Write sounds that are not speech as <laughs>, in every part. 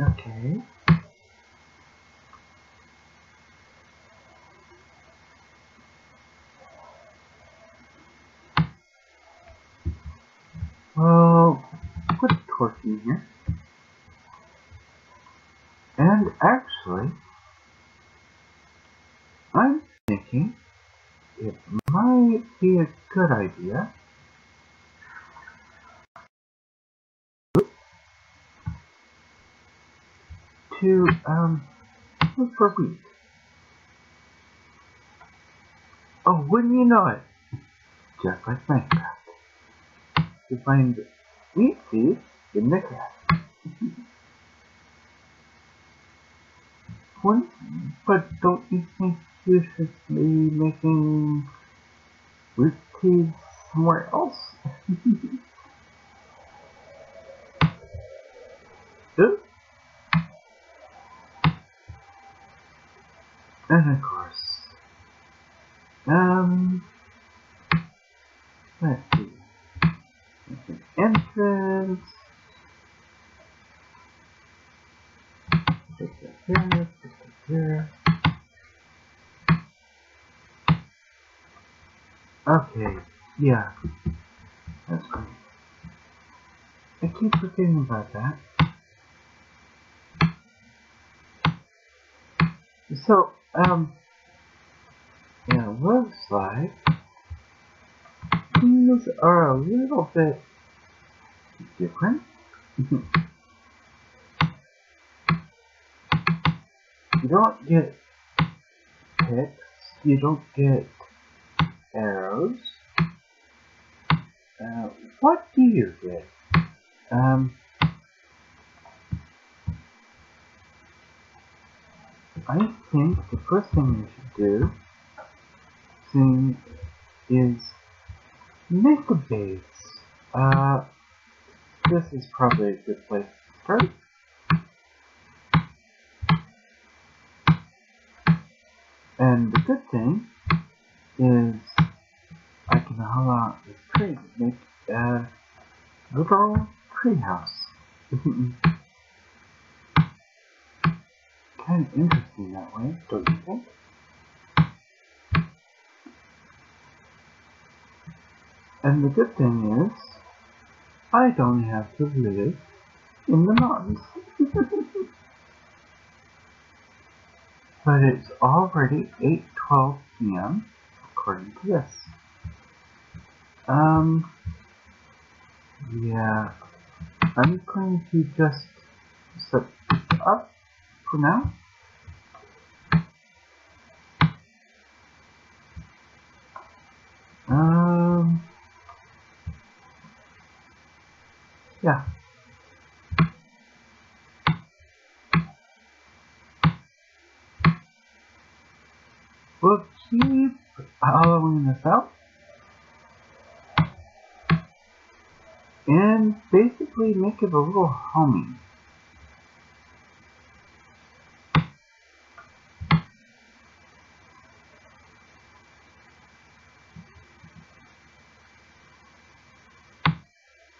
Okay. Well, put a torch in here. And actually, I'm thinking it might be a good idea to um look for wheat. Oh, wouldn't you know it? Just like Minecraft. You find wheat seeds in the grass. <laughs> But don't you think you should be making wheat seeds somewhere else? <laughs> Oops. And of course, um, let's see, There's an entrance, up here, up here. Okay, yeah, that's great. I keep forgetting about that. So, um, yeah, looks like things are a little bit different. you don't get picks, you don't get arrows. Uh, what do you get? Um, I think the first thing you should do is make a base. Uh, this is probably a good place to start. And the good thing is I can haul out this tree make a little treehouse. <laughs> kind of interesting that way, don't you think? And the good thing is, I don't have to live in the mountains. <laughs> but it's already 8.12 p.m. according to this. Um, yeah, I'm going to just set up for now. Um, yeah. We'll keep hollowing this out. And basically make it a little homey.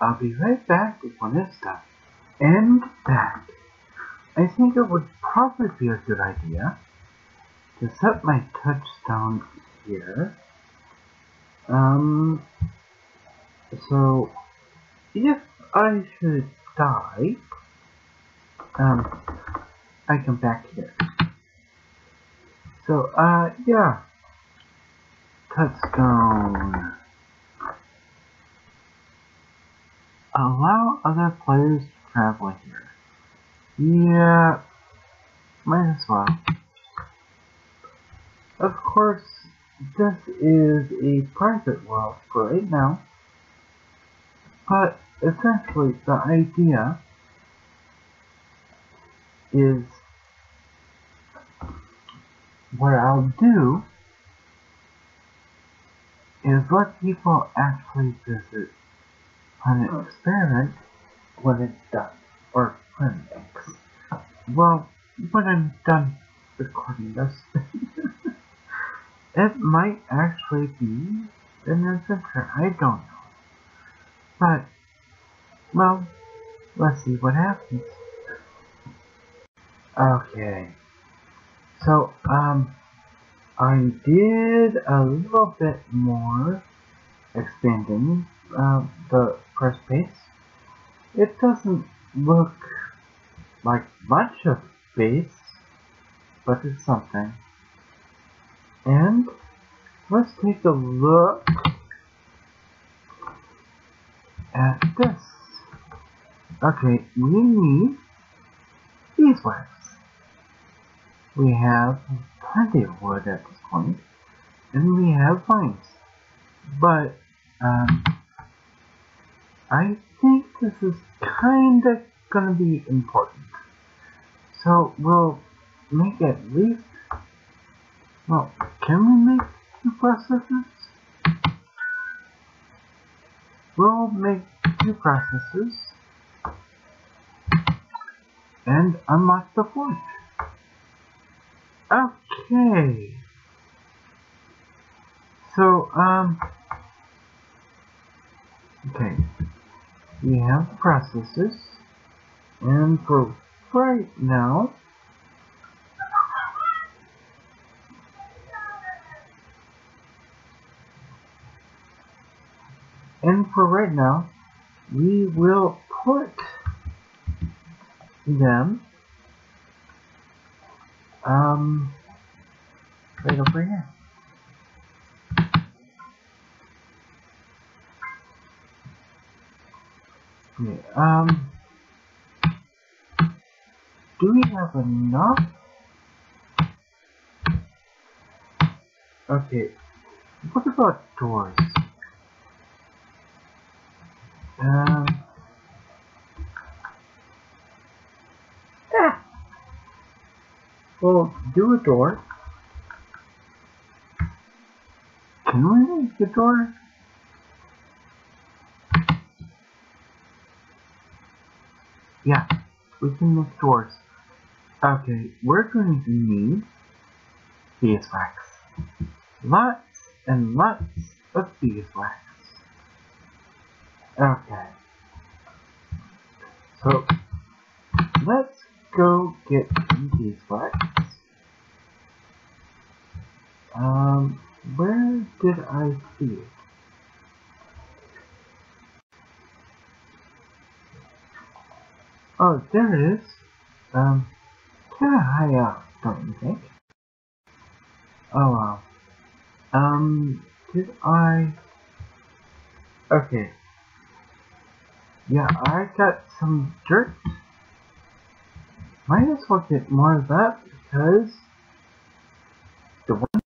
I'll be right back when it's done. And that. I think it would probably be a good idea to set my touchstone here. Um, so, if I should die, um, I come back here. So, uh, yeah. Touchstone. Allow other players to travel here. Yeah, might as well. Of course, this is a private world for right now, but essentially the idea is what I'll do is let people actually visit Planet Experiment when it's done, or Planet X. Well, when I'm done recording this. <laughs> it might actually be an adventure, I don't know. But, well, let's see what happens. Okay. So, um, I did a little bit more expanding uh, the press base. It doesn't look like much of base, but it's something. And let's take a look at this. Okay, we need beeswax. We have plenty of wood at this point, and we have vines. But, um, I think this is kinda gonna be important. So, we'll make at least, well, can we make two processors? We'll make two processors and unlock the forge. Okay. So, um, okay. We have the processors, and for right now, and for right now, we will put them um right over here. Okay, um do we have enough? Okay, what about doors? Yeah. Well, do a door. Can we make the door? Yeah, we can make doors. Okay, we're going to need beeswax. Lots and lots of beeswax. Okay. So, let's go get these beeswax. Um, where did I see it? Oh, there it is. Um, kind of high up, don't you think? Oh wow. Um, did I? Okay. Yeah, I got some dirt. Might as well get more of that because the one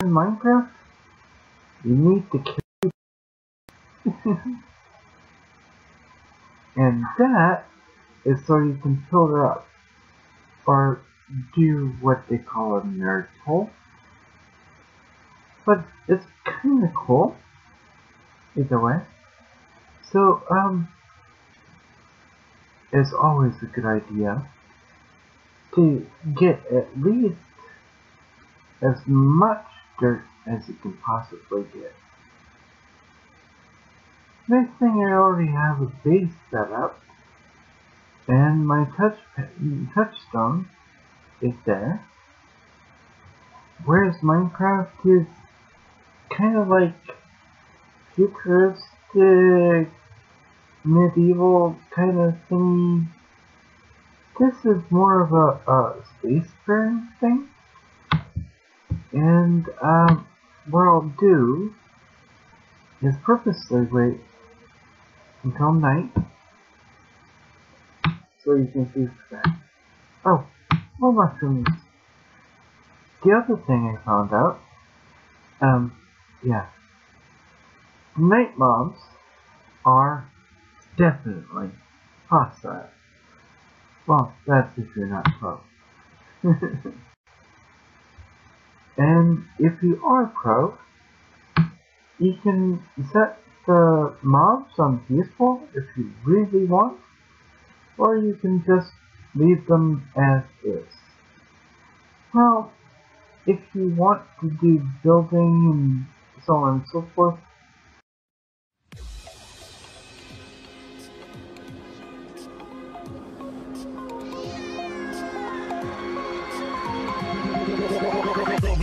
in Minecraft, you need to kill. <laughs> and that is so you can filter up or do what they call a nerd pole. But it's kind of cool either way. So, um, it's always a good idea to get at least as much dirt as you can possibly get. Next thing I already have a base set up and my touch touchstone is there. Whereas Minecraft is kind of like futuristic, medieval kind of thing. This is more of a, a spacefaring thing. And um, what I'll do is purposely wait until night so you can see that. Oh, more mushrooms. The other thing I found out, um, yeah, night mobs are definitely hostile. Well, that's if you're not pro. <laughs> and if you are pro, you can set the mobs on peaceful if you really want or you can just leave them as is. Well, if you want to do building and so on and so forth,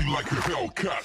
like a Hellcat.